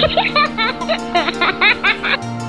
Ha ha ha ha!